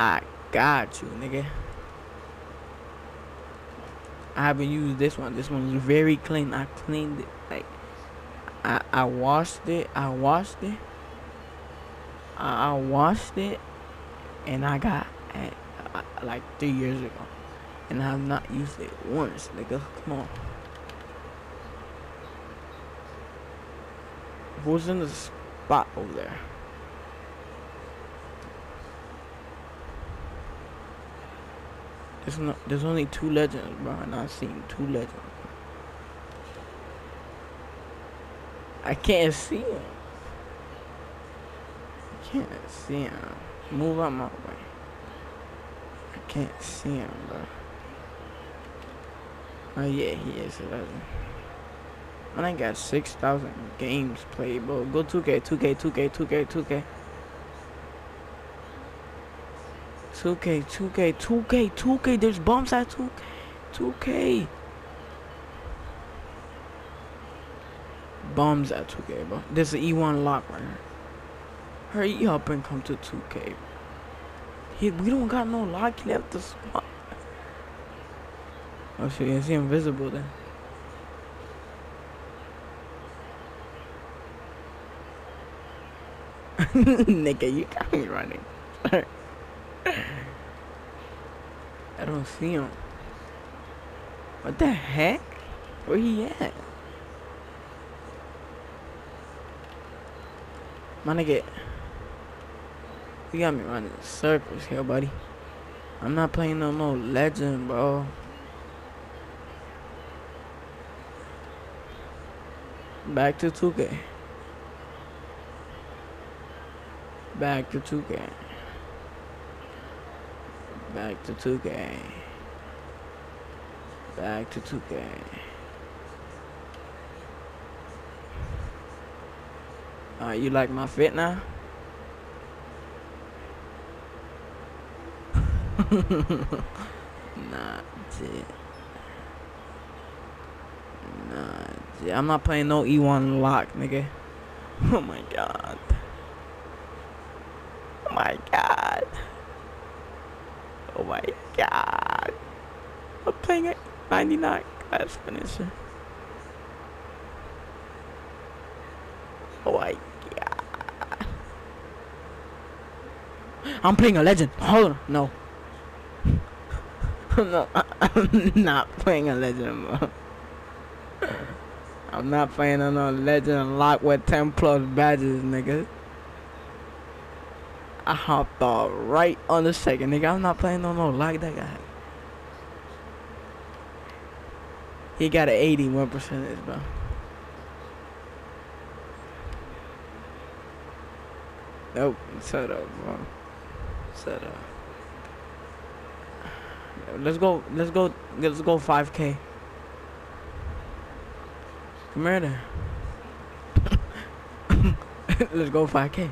I got you, nigga. I haven't used this one. This one's very clean. I cleaned it. Like, I, I washed it. I washed it. I, washed it. And I got it uh, like three years ago. And I have not used it once, nigga. Come on. Who's in the spot over there? There's no, there's only two legends, bro, and I've seen two legends. I can't see him. I can't see him. Move out my way. I can't see him, bro. Oh yeah, he is a legend. I got 6,000 games played, bro. Go 2K, 2K, 2K, 2K, 2K. 2K, 2K, 2K, 2K. There's bumps at 2K. 2K. Bombs at 2K, bro. There's an E1 lock right here. Hurry up and come to 2K. He, we don't got no lock. Left the spot. Oh shit, is he invisible then? Nigga, you got me running. I don't see him. What the heck? Where he at? My nigga. You got me running circles here, buddy. I'm not playing no more legend, bro. Back to 2K. Back to 2K. Back to 2K. Back to 2K. Uh, you like my fit now? nah. Nah. I'm not playing no E1 lock, nigga. Oh my god. Oh my god. Oh my god. I'm playing a 99 class finisher. Oh my god. I'm playing a legend. Hold on. No. no, I'm not playing a legend, bro. I'm not playing on a legend lock with 10 plus badges, nigga. I hopped off right on the second, nigga. I'm not playing no no like that guy. He got an 81 percentage, bro. Nope, set up, bro. Set up. Let's go. Let's go. Let's go 5K. Come here then. let's go 5K.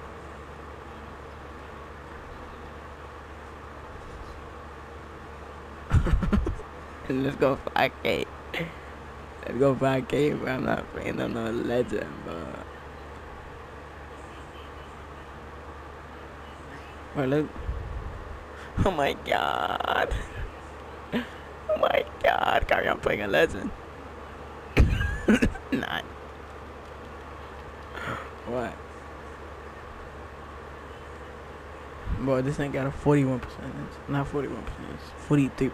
Let's go 5K. Let's go 5K, bro. I'm not playing on no legend, bro. Wait, look. Oh my god. Oh my god, Kyrie, I'm playing a legend. Not. What? Bro, this ain't got a 41%. Not 41%. 43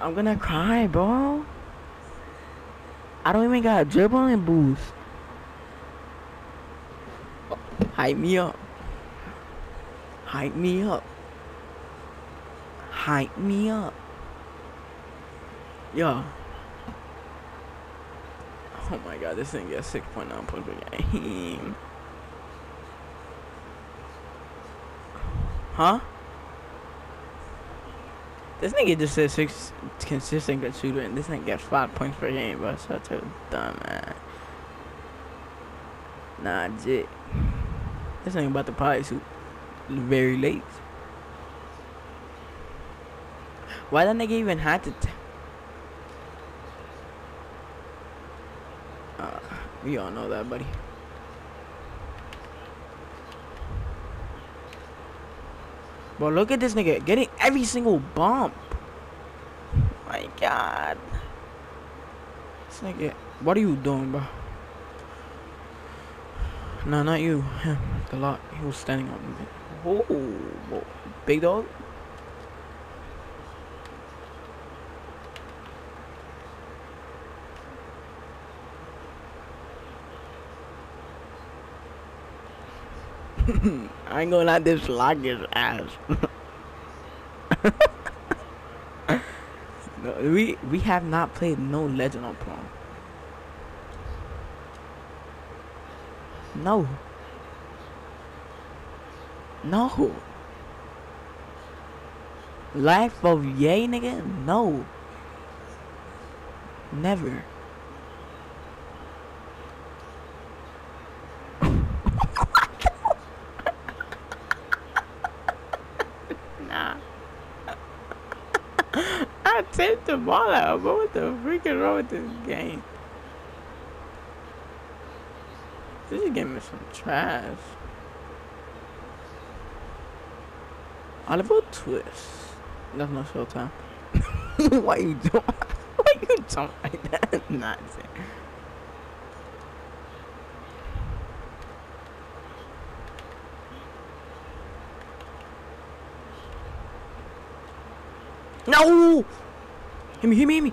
I'm gonna cry, bro. I don't even got dribbling boost. Hype me up. Hype me up. Hype me up. Yo. Oh my god, this thing gets 6.9 points per game. Huh? This nigga just said six consistent good shooter, and this nigga gets five points per game, bro. Such a dumb man. Nah, jit. This ain't about to probably shoot very late. Why that nigga even had to? Uh, we all know that, buddy. Bro, look at this nigga getting every single bump. My God. This nigga, what are you doing, bro? No, not you. Him. The lot. He was standing on me. Oh, whoa. big dog. I ain't gonna this lock his ass. no, we we have not played no legend on prom. No. No. Life of yay nigga? No. Never. I tipped the ball out, but what the freaking wrong with this game? This game is some trash. Oliver Twist. That's no showtime. Why you doing? Why you doing like that? Nonsense. No! Hit me, hit me, hit me.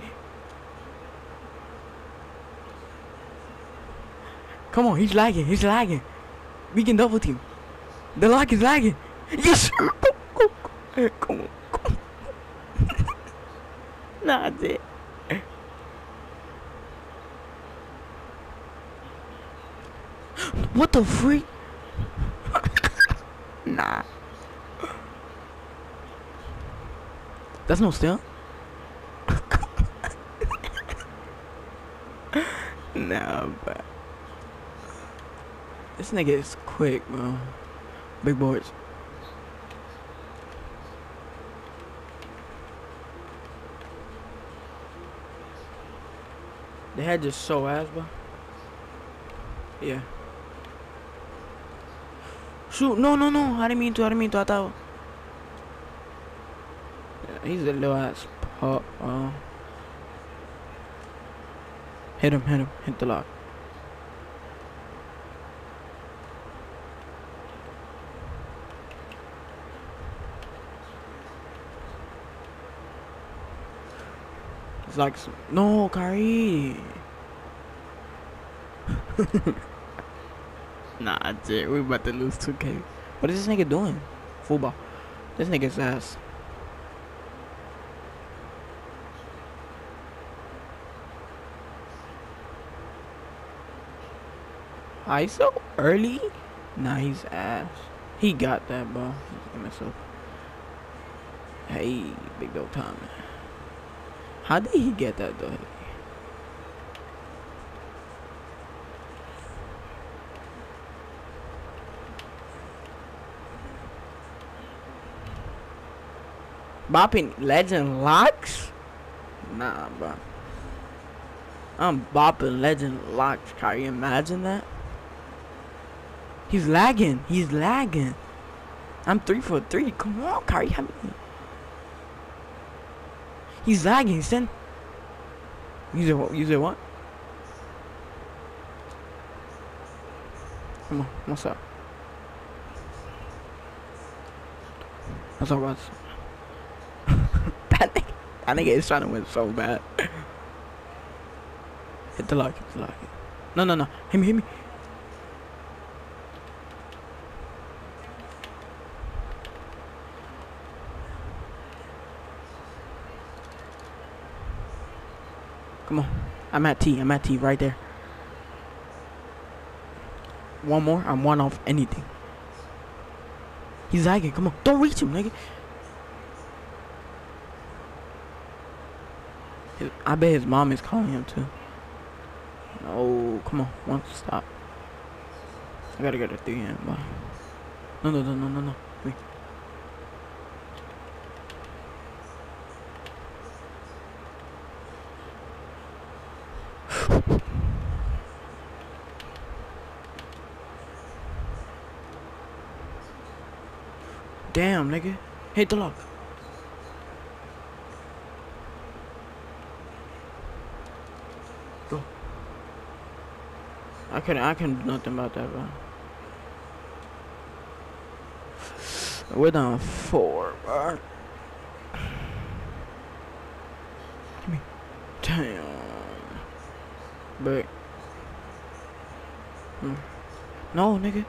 Come on, he's lagging, he's lagging. We can double team. The lock is lagging. Yes! Come on, come on. Nah, it. What the freak? nah. That's no steal. nah, but this nigga is quick, bro. Big boards. They had just so ass, bro. Yeah. Shoot, no, no, no. I didn't mean to. I didn't mean to. I thought. He's a little ass pop. Uh, hit him, hit him, hit the lock. It's like, no, Kyrie. nah, it. We about to lose 2K. What is this nigga doing? Football. This nigga's ass. I so early? He's ass. He got that, bro. Myself. Hey, big dog time. How did he get that though? Bopping legend locks? Nah, bro. I'm bopping legend locks. Can you imagine that? He's lagging. He's lagging. I'm three for three. Come on, Kyrie. Have me. He's lagging. Send. Use it. Use it. What? Come on. What's up? What's up, Russ? that nigga. That nigga is trying to win so bad. hit the lock. Hit the lock. No, no, no. Hit me. Hit me. Come on. I'm at T. I'm at T right there. One more. I'm one off anything. He's lagging. Come on. Don't reach him, nigga. I bet his mom is calling him too. No, come on. One stop. I gotta get a three bro. No, no, no, no, no, no. Wait. Damn, nigga. Hit the lock. Go. I couldn't. I couldn't do nothing about that, bro. We're down four, bro. Damn. But. Hmm. No, nigga.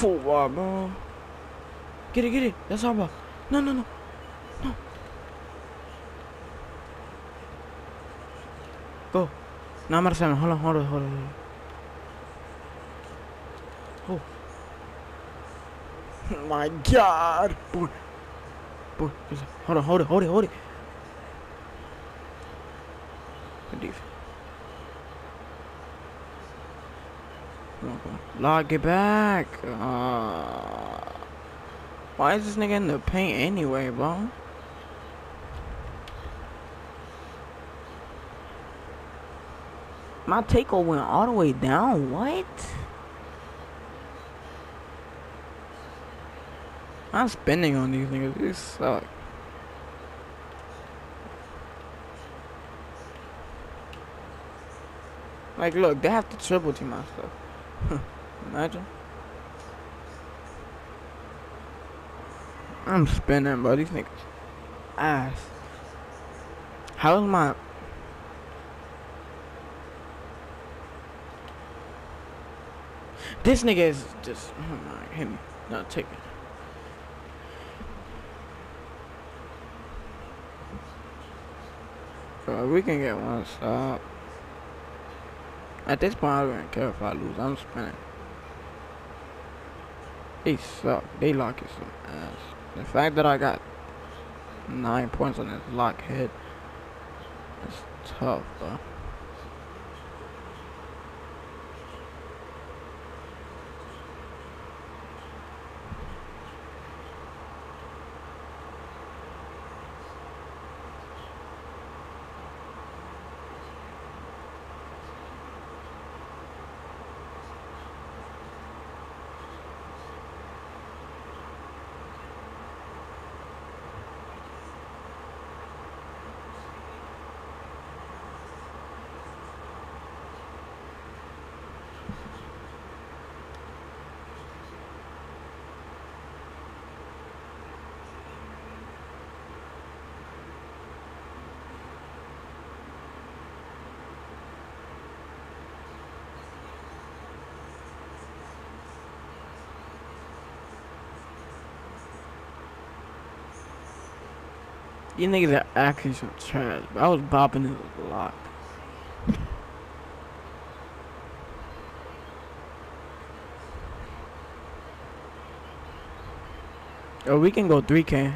Bar, bro. Get it, get it. That's all about. No, no, no. No. Go. Of seven. Oh. Hold on, hold on, hold on. Hold on. Oh. My God. Boy. Boy. Hold on, hold it, hold it, hold it. Good defense. Log, get back. Uh, why is this nigga in the paint anyway, bro? My takeover went all the way down. What? I'm spending on these niggas. These suck. Like, look, they have to triple team my stuff. Imagine. I'm spinning, bro. These niggas ass. How is my This nigga is just oh my hit me. No, take it. Bro, we can get one stop. At this point, I don't even care if I lose. I'm spinning. They suck. They lock it some ass. The fact that I got nine points on this lock hit is tough, bro. You niggas are actually some trash. But I was bopping a lot. Oh, we can go 3K.